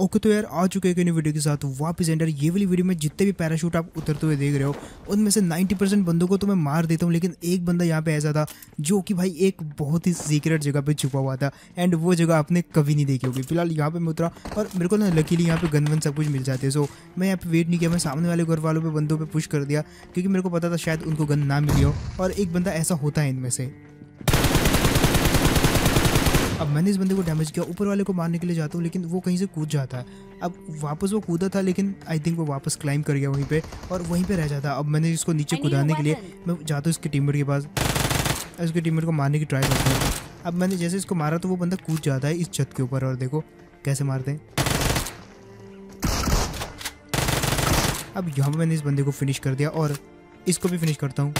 Okay तो यार, आ चुके हैं वीडियो के साथ। वापस एंडर ये वाली वीडियो में जितने भी पैराशूट आप उतरते हुए देख रहे हो, उनमें से 90 परसेंट बंदों को तो मैं मार देता हूँ, लेकिन एक बंदा यहाँ पे ऐसा था जो कि भाई एक बहुत ही सीक्रेट जगह पे छुपा हुआ था एंड वो जगह आपने कभी नहीं देखी होगी। फ़िलहाल यहाँ पे मैं उतरा, और मेरे को ना लकीली यहाँ पे गन वन सब कुछ मिल जाते हैं सो मैं यहाँ पे वेट नहीं किया, मैं सामने वाले घर वालों पर बंदों पर पुश कर दिया, क्योंकि मेरे को पता था शायद उनको गन ना मिली हो, और एक बंदा ऐसा होता है इनमें से। अब मैंने इस बंदे को डैमेज किया ऊपर वाले को मारने के लिए जाता हूँ लेकिन वो कहीं से कूद जाता है। अब वापस वो कूदा था लेकिन आई थिंक वो वापस क्लाइम कर गया वहीं पे और वहीं पे रह जाता अब मैंने इसको नीचे कूदाने के लिए मैं जाता हूँ इसके टीममेट के पास इसके टीममेट को मारने की ट्राई करता हूँ। अब मैंने जैसे इसको मारा तो वो बंदा कूद जाता है इस छत के ऊपर और देखो कैसे मारते हैं। अब यहाँ पर मैंने इस बंदे को फिनिश कर दिया और इसको भी फिनिश करता हूँ।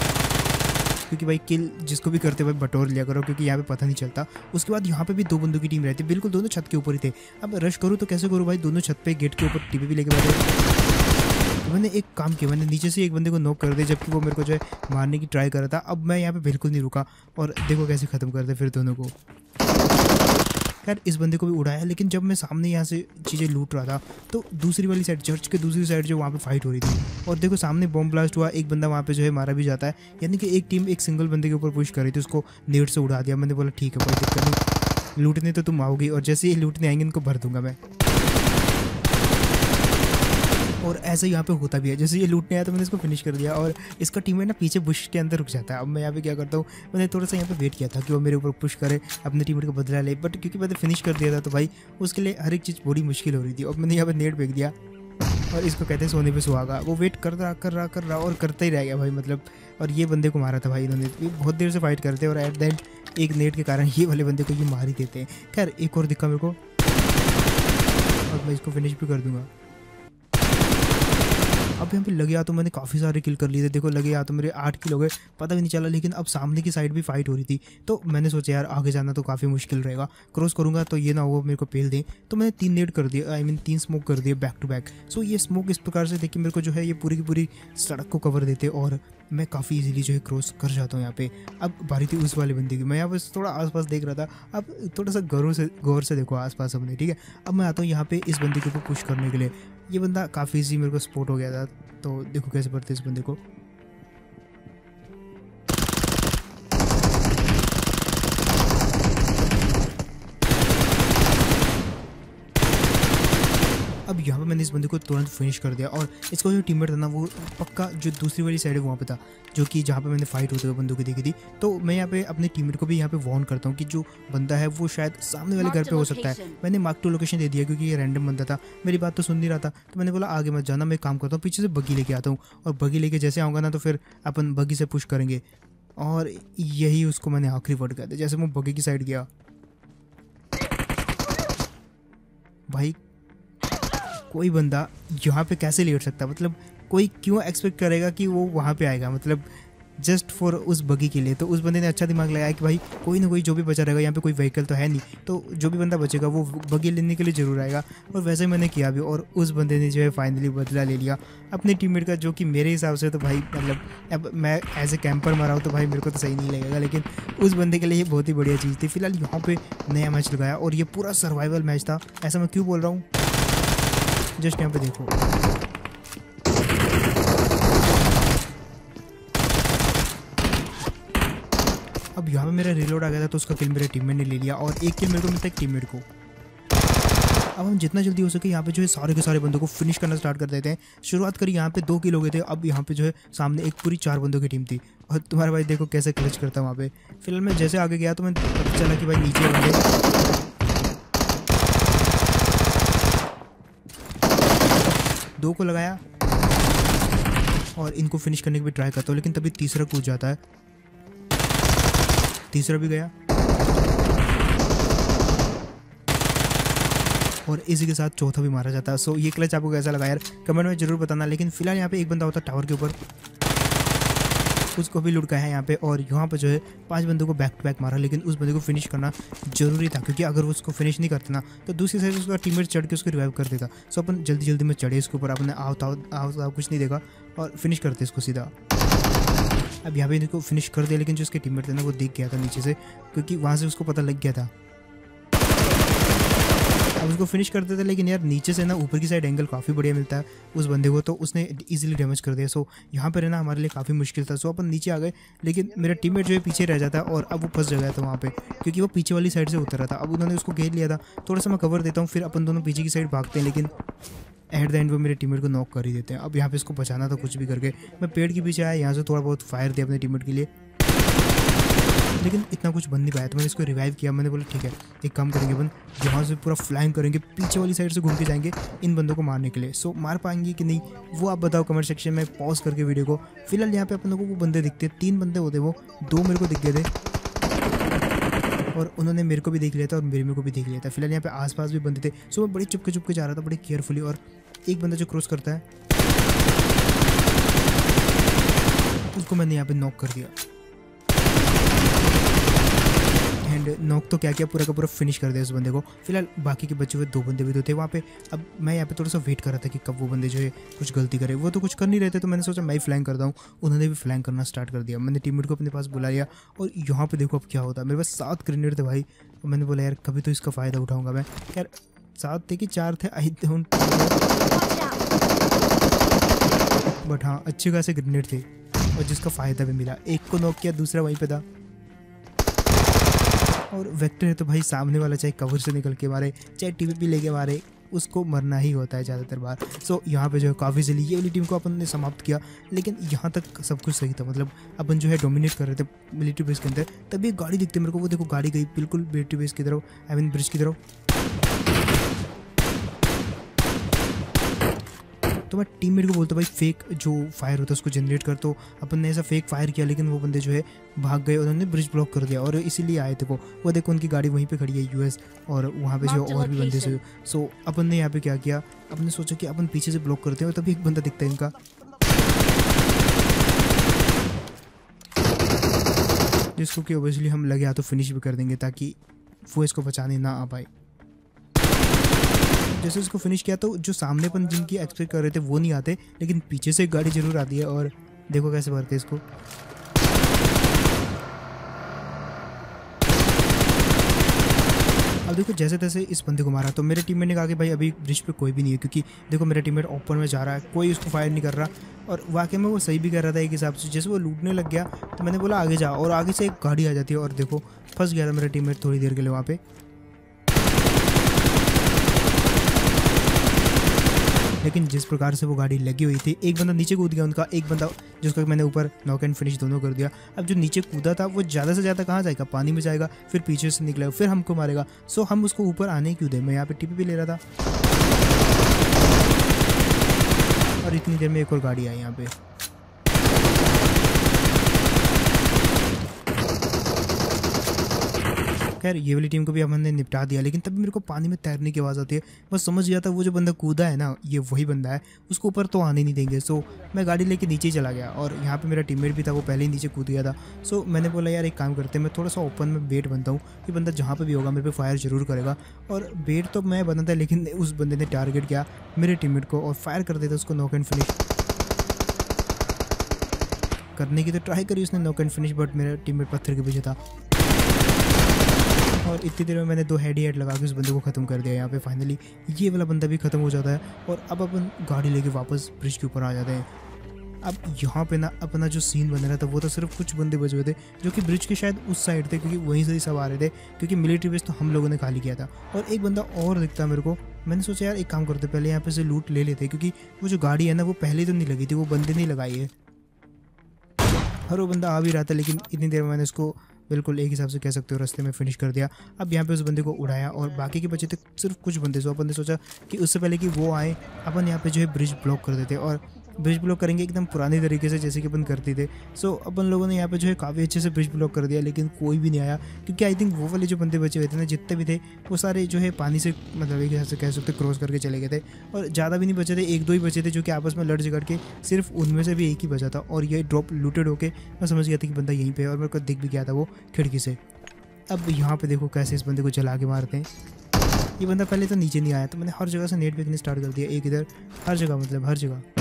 क्योंकि भाई किल जिसको भी करते भाई बटोर लिया करो, क्योंकि यहाँ पे पता नहीं चलता। उसके बाद यहाँ पे भी दो बंदों की टीम रहती है। बिल्कुल दोनों छत के ऊपर ही थे। अब रश करूँ तो कैसे करूँ भाई? दोनों छत पे गेट के ऊपर टीवी भी लेके बैठे। मैंने एक काम किया, मैंने नीचे से एक बंदे को नोक कर दिया, जबकि वो मेरे को जो है मारने की ट्राई कर रहा था। अब मैं यहाँ पे बिल्कुल नहीं रुका। और देखो कैसे ख़त्म कर दे फिर दोनों को। खैर, इस बंदे को भी उड़ाया, लेकिन जब मैं सामने यहाँ से चीज़ें लूट रहा था तो दूसरी वाली साइड चर्च के दूसरी साइड जो वहाँ पर फाइट हो रही थी। और देखो, सामने बॉम्ब ब्लास्ट हुआ, एक बंदा वहाँ पर जो है मारा भी जाता है। यानी कि एक टीम एक सिंगल बंदे के ऊपर पुश कर रही थी, उसको नेट से उड़ा दिया। मैंने बोला, ठीक है कोई दिक्कत नहीं। लूटने तो तुम आओगी, और जैसे ही लूटने आएँगे, इनको भर दूँगा मैं। और ऐसा यहाँ पे होता भी है। जैसे ये लूटने आया तो मैंने इसको फिनिश कर दिया और इसका टीम ना पीछे बुश के अंदर रुक जाता है। अब मैं यहाँ पे क्या करता हूँ, मैंने थोड़ा सा यहाँ पे वेट किया था कि वो मेरे ऊपर पुश करे, अपने टीम को बदला ले। बट क्योंकि मैंने फिनिश कर दिया था तो भाई, उसके लिए हर एक चीज़ बड़ी मुश्किल हो रही थी। और मैंने यहाँ पर नेट फेंक दिया और इसको कहते हैं सोने पे सुहागा। वो वेट कर रहा कर रहा कर रहा और करता ही रह गया भाई मतलब। और ये बंदे को मारा था भाई इन्होंने। बहुत देर से फाइट करते और एट द एंड एक नेट के कारण ये वाले बंदे को ये मार ही देते हैं। खैर, एक और दिखा मेरे को। और मैं इसको फिनिश भी कर दूँगा। अब यहाँ पे लगे आ तो मैंने काफ़ी सारे किल कर लिए थे। देखो, लगे आ तो मेरे आठ किल हो गए, पता भी नहीं चला, लेकिन अब सामने की साइड भी फाइट हो रही थी। तो मैंने सोचा, यार, आगे जाना तो काफ़ी मुश्किल रहेगा। क्रॉस करूँगा तो ये ना हो, मेरे को पेल दें। तो मैंने तीन नेट कर दिया आई मीन तीन स्मोक कर दिए बैक टू बैक सो ये स्मोक इस प्रकार से देखिए मेरे को जो है, ये पूरी की पूरी सड़क को कवर देते और मैं काफ़ी इजीली जो है क्रॉस कर जाता हूँ यहाँ पे। अब बारी थी उस वाले बंदे की। मैं यहाँ बस थोड़ा आसपास देख रहा था। अब थोड़ा सा गौरों से, गौर से देखो आसपास अपने, ठीक है? अब मैं आता हूँ यहाँ पे इस बंदे के ऊपर पुश करने के लिए। ये बंदा काफ़ी ईजी मेरे को सपोर्ट हो गया था तो देखो कैसे पढ़ते इस बंदे को। अब यहाँ पर मैंने इस बंदे को तुरंत फिनिश कर दिया और इसका जो टीममेट था ना वो पक्का जो दूसरी वाली साइड है वहाँ पर था जो कि जहाँ पर मैंने फाइट होते हुए बंदों की देखी थी। तो मैं यहाँ पे अपने टीममेट को भी यहाँ पे वार्न करता हूँ कि जो बंदा है वो शायद सामने वाले घर पे हो सकता है। मैंने मार्क टू लोकेशन दे दिया क्योंकि ये रैंडम बंदा था। मेरी बात तो सुन नहीं रहा था। तो मैंने बोला आगे मत जाना मैं काम करता हूँ पीछे से बगी लेके आता हूँ। और बगी लेके जैसे आऊँगा ना तो फिर अपन बगी से पुश करेंगे। और यही उसको मैंने आखिरी वर्ड कहते जैसे मैं बग्गी की साइड गया। भाई कोई बंदा यहाँ पे कैसे लेट सकता मतलब कोई क्यों एक्सपेक्ट करेगा कि वो वहाँ पे आएगा? मतलब जस्ट फॉर उस बगी के लिए। तो उस बंदे ने अच्छा दिमाग लगाया कि भाई, कोई ना कोई जो भी बचा रहेगा, यहाँ पे कोई व्हीकल तो है नहीं। तो जो भी बंदा बचेगा, वो बगी लेने के लिए ज़रूर आएगा। और वैसे ही मैंने किया भी, और उस बंदे ने जो है फाइनली बदला ले लिया। अपने टीममेट का, जो कि मेरे हिसाब से तो भाई मतलब अब मैं एज ए कैंपर मारा हूँ तो भाई मेरे को तो सही नहीं लगेगा। लेकिन उस बंदे के लिए ये बहुत ही बढ़िया चीज़ थी। फ़िलहाल यहाँ पर नया मैच लगाया, और ये पूरा सर्वाइवल मैच था। ऐसा मैं क्यों बोल रहा हूँ? जस्ट यहाँ पे देखो। अब यहाँ पे मेरा रिलोड आ गया था तो उसका किल मेरे टीममेट ने ले लिया और एक किल मेरे को मिलता है टीममेट को। अब हम जितना जल्दी हो सके यहाँ पे जो है सारे के सारे बंदों को फिनिश करना स्टार्ट कर देते हैं। शुरुआत करी यहाँ पे दो किल हो गए थे, अब यहाँ पे जो है सामने एक पूरी चार बंदों की टीम थी। और तुम्हारा भाई देखो कैसे क्लच करता वहाँ पे। फ़िलहाल मैं जैसे आगे गया तो मैं पता चला कि भाई नीचे वाले दो को लगाया। और इनको फिनिश करने की भी ट्राई करता हूँ, लेकिन तभी तीसरा कूद जाता है। तीसरा भी गया। और इसी के साथ चौथा भी मारा जाता है। सो ये क्लच आपको कैसा लगा यार? कमेंट में ज़रूर बताना, लेकिन फ़िलहाल यहाँ पे एक बंदा होता है टावर के ऊपर। उसको भी लुड़का है यहाँ पे और यहाँ पे जो है पाँच बंदों को बैक टू बैक मारा, लेकिन उस बंदे को फिनिश करना ज़रूरी था, क्योंकि अगर वो उसको फिनिश नहीं करते ना तो दूसरी साइड उसका टीम चढ़ के उसको रिवाइव कर देता सो अपन जल्दी जल्दी में चढ़े इसके ऊपर, अपने आवता कुछ नहीं देगा और फिनिश करते इसको सीधा। अब यहाँ पे इनको फिनिश कर दिया, लेकिन जो उसके टीम थे ना, वो देख गया था नीचे से, क्योंकि वहाँ से उसको पता लग गया था। उसको फिनिश करते थे, लेकिन यार नीचे से ना ऊपर की साइड एंगल काफ़ी बढ़िया मिलता है उस बंदे को तो उसने इजीली डैमेज कर दिया। सो यहाँ पर है ना हमारे लिए काफ़ी मुश्किल था। सो अपन नीचे आ गए, लेकिन मेरा टीममेट जो है पीछे रह जाता है और अब वो फंस गया था वहाँ पर क्योंकि वो पीछे वाली साइड से उतर रहा था। अब उन्होंने उसको घेर लिया था। थोड़ा सा मैं कवर देता हूँ, फिर अपन दोनों पीछे की साइड भागते हैं, लेकिन एट द एंड वो मेरे टीममेट को नॉक कर ही देते हैं। अब यहाँ पे इसको बचाना था कुछ भी करके। मैं पेड़ के पीछे आया, यहाँ से थोड़ा बहुत फायर दिया अपने टीममेट के लिए। लेकिन इतना कुछ बन नहीं पाया। तो मैंने इसको रिवाइव किया। मैंने बोला, ठीक है, एक काम करेंगे अपन यहाँ से पूरा फ्लाइंग करेंगे, पीछे वाली साइड से घूम के जाएँगे इन बंदों को मारने के लिए। सो मार पाएँगे कि नहीं, वो आप बताओ कमेंट सेक्शन में पॉज करके वीडियो को। फ़िलहाल यहाँ पे अपन लोगों को बंदे दिखते तीन बंदे होते वो। दो मेरे को दिख गए थे। और उन्होंने मेरे को भी देख लिया था और मेरे मेरे को भी देख लिया था। फ़िलहाल यहाँ पे आसपास भी बंदे थे। सो मैं बड़े चुपके चुपके जा रहा था, बड़े केयरफुली और एक बंदा जो क्रॉस करता है, उसको मैंने यहाँ पे नॉक कर दिया। नॉक तो क्या किया पूरा का पूरा फिनिश कर दिया उस बंदे को। फ़िलहाल बाकी के बचे हुए दो बंदे भी तो थे वहाँ पे। अब मैं यहाँ पे थोड़ा सा वेट कर रहा था कि कब वो बंदे जो है कुछ गलती करे। वो तो कुछ कर नहीं रहे थे तो मैंने सोचा मैं ही फ्लैंग करता हूँ। उन्होंने भी फ्लैंग करना स्टार्ट कर दिया। मैंने टीममेट को अपने पास बुला लिया। और यहाँ पर देखो अब क्या होता मेरे पास सात ग्रेनेड थे भाई। और मैंने बोला, यार, कभी तो इसका फ़ायदा उठाऊँगा मैं। यार, सात थे कि चार थे? आई डोंट बट हाँ अच्छे खासे ग्रेनेड थे। और जिसका फ़ायदा भी मिला। एक को नॉक किया, दूसरा वहीं पे था। और वेक्टर है तो भाई सामने वाला चाहे कवर से निकल के मारे चाहे टीवी भी लेके मारे उसको मरना ही होता है ज़्यादातर बार। सो so, यहाँ पे जो है काफ़ी जल्दी ये वाली टीम को अपन ने समाप्त किया लेकिन यहाँ तक सब कुछ सही था। मतलब अपन जो है डोमिनेट कर रहे थे मिलिट्री बेस के अंदर तभी गाड़ी दिखती है मेरे को वो देखो गाड़ी गई बिल्कुल मिलिट्री बेस की तरफ़ आई मीन ब्रिज की तरफ़। तो मैं टीम को बोलता भाई फेक जो फायर होता है उसको जनरेट कर तो अपन ने ऐसा फेक फायर किया लेकिन वो बंदे जो है भाग गए उन्होंने ब्रिज ब्लॉक कर दिया और इसीलिए आए थे वो। वो देखो उनकी गाड़ी वहीं पे खड़ी है यूएस और वहाँ पे जो और भी बंदे से सो अपन ने यहाँ पे क्या किया? अपन ने सोचा कि अपन पीछे से ब्लॉक करते हैं और तभी एक बंदा दिखता है इनका। जिसको कि ओबियसली हम लगे या तो फिनिश भी कर देंगे ताकि वो इसको बचाने ना आ पाए। जैसे उसको फिनिश किया तो जो सामने अपन जिनकी एक्सपेक्ट कर रहे थे, वो नहीं आते। लेकिन पीछे से गाड़ी ज़रूर आती है और देखो कैसे भरते इसको। अब देखो जैसे तैसे इस बंदे को मारा। तो मेरे टीममेट ने कहा कि भाई, अभी ब्रिज पे कोई भी नहीं है, क्योंकि देखो, मेरा टीममेट ओपन में जा रहा है। कोई उसको फायर नहीं कर रहा। और वाकई में वो सही भी कर रहा था एक हिसाब से। जैसे वो लूटने लग गया तो मैंने बोला, आगे जा। और आगे से एक गाड़ी आ जाती है और देखो, फंस गया था मेरा टीममेट थोड़ी देर के लिए वहाँ पे। लेकिन जिस प्रकार से वो गाड़ी लगी हुई थी, एक बंदा नीचे कूद गया उनका, एक बंदा जिसका मैंने ऊपर नॉक एंड फिनिश दोनों कर दिया। अब जो नीचे कूदा था, वो ज़्यादा से ज़्यादा कहाँ जाएगा? पानी में जाएगा, फिर पीछे से निकलेगा फिर हमको मारेगा। सो हम उसको ऊपर आने क्यों दे? मैं यहाँ पर टिपी भी ले रहा था। और इतनी देर में एक और गाड़ी आई यहाँ पे। खैर, ये वाली टीम को भी हमने निपटा दिया, लेकिन तभी मेरे को पानी में तैरने की आवाज़ आती है। बस समझ गया था, वो जो बंदा कूदा है ना, ये वही बंदा है, उसको ऊपर तो आने नहीं देंगे। सो मैं गाड़ी लेके नीचे चला गया, और यहाँ पे मेरा टीममेट भी था, वो पहले ही नीचे कूद गया था। सो मैंने बोला, यार, एक काम करते हैं, मैं थोड़ा सा ओपन में बेट बनता हूँ, कि बंदा जहाँ पर भी होगा, मेरे पे फायर ज़रूर करेगा। और बेट तो मैं बना था, लेकिन उस बंदे ने टारगेट किया मेरे टीममेट को और फायर कर देता उसको नॉक एंड फिनिश करने की तो ट्राई करी उसने नॉक एंड फिनिश बट मेरा टीममेट पत्थर के पीछे था। और इतनी देर में मैंने दो हेड हेड लगा के उस बंदे को ख़त्म कर दिया। यहाँ पे फाइनली ये वाला बंदा भी ख़त्म हो जाता है और अब अपन गाड़ी लेके वापस ब्रिज के ऊपर आ जाते हैं। अब यहाँ पे ना अपना जो सीन बन रहा था, वो तो सिर्फ़ कुछ बंदे बचे हुए थे, जो कि ब्रिज के शायद उस साइड थे, क्योंकि वहीं से ही सब आ रहे थे, क्योंकि मिलिट्री बेस तो हम लोगों ने खाली किया था। और एक बंदा और दिखता मेरे को, मैंने सोचा यार एक काम करते, पहले यहाँ पे से लूट ले लेते, क्योंकि वो जो गाड़ी है ना, वो पहले तो नहीं लगी थी, वो बंदे नहीं लगाई है। हर वो बंदा आ भी रहा था, लेकिन इतनी देर में मैंने उसको बिल्कुल एक हिसाब से कह सकते हो, रास्ते में फिनिश कर दिया। अब यहाँ पे उस बंदे को उड़ाया और बाकी के बचे थे सिर्फ़ कुछ बंदे। सो अपन ने सोचा कि उससे पहले कि वो आए, अपन यहाँ पे जो है ब्रिज ब्लॉक कर देते और ब्रिज ब्लॉक करेंगे एकदम पुराने तरीके से, जैसे कि अपन करते थे। सो अपन लोगों ने यहाँ पे जो है काफ़ी अच्छे से ब्रिज ब्लॉक कर दिया, लेकिन कोई भी नहीं आया। क्योंकि आई थिंक वो वाले जो बंदे बचे हुए थे ना, जितने भी थे, वो सारे जो है पानी से मतलब एक कह सकते क्रॉस करके चले गए थे। और ज़्यादा भी नहीं बचे थे, एक दो ही बचे थे, जो कि आपस में लड़ झगड़ के सिर्फ़ उनमें से भी एक ही बचा था। और ये ड्रॉप लूटेड होकर मैं समझ गया था कि बंदा यहीं पर और मेरे को दिख भी गया था वो खिड़की से। अब यहाँ पे देखो कैसे इस बंदे को जला के मारते हैं। ये बंदा पहले तो नीचे नहीं आया तो मैंने हर जगह से नेट फेंकने स्टार्ट कर दिया, एक इधर, हर जगह मतलब हर जगह।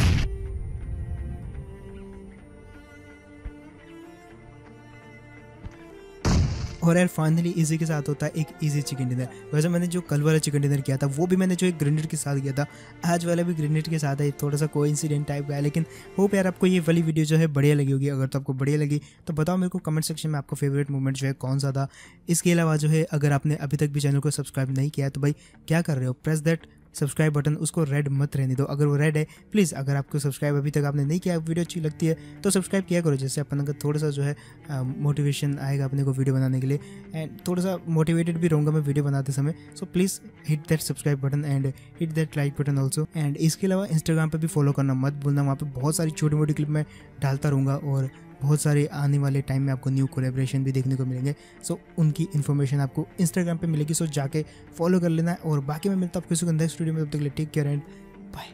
और यार फाइनली इजी के साथ होता है एक इजी चिकन डिनर वैसे मैंने जो कल वाला चिकन डिनर किया था, वो भी मैंने जो एक ग्रेनेड के साथ किया था, आज वाला भी ग्रेनेड के साथ है थोड़ा सा कोई इंसिडेंट टाइप का है, लेकिन होप यार आपको ये वाली वीडियो जो है बढ़िया लगी होगी। अगर तो आपको बढ़िया लगी तो बताओ मेरे को कमेंट सेक्शन में आपका फेवरेट मोमेंट जो है कौन सा था। इसके अलावा जो है, अगर आपने अभी तक भी चैनल को सब्सक्राइब नहीं किया है तो भाई क्या कर रहे हो? प्रेस दैट सब्सक्राइब बटन, उसको रेड मत रहने दो। अगर वो रेड है प्लीज़ अगर आपको सब्सक्राइब अभी तक आपने नहीं किया वीडियो अच्छी लगती है तो सब्सक्राइब किया करो जैसे अपन अगर थोड़ा सा जो है मोटिवेशन आएगा अपने को वीडियो बनाने के लिए। एंड थोड़ा सा मोटिवेटेड भी रहूँगा मैं वीडियो बनाते समय so please hit that subscribe button and hit that like button also and इसके अलावा इंस्टाग्राम पर भी फॉलो करना मत भूलना, वहाँ पर बहुत सारी छोटी मोटी क्लिप मैं डालता रहूँगा और बहुत सारे आने वाले टाइम में आपको न्यू कोलेब्रेशन भी देखने को मिलेंगे। सो उनकी इन्फॉर्मेशन आपको इंस्टाग्राम पर मिलेगी। सो जाके फॉलो कर लेना और बाकी मैं मिलता हूँ आपको नेक्स्ट वीडियो में। तब तक टेक केयर एंड बाय